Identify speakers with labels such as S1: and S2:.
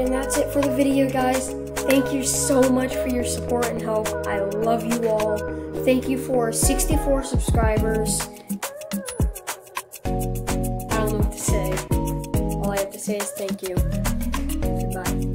S1: And that's it for the video, guys. Thank you so much for your support and help. I love you all. Thank you for 64 subscribers. I don't know what to say. All I have to say is thank you. Goodbye.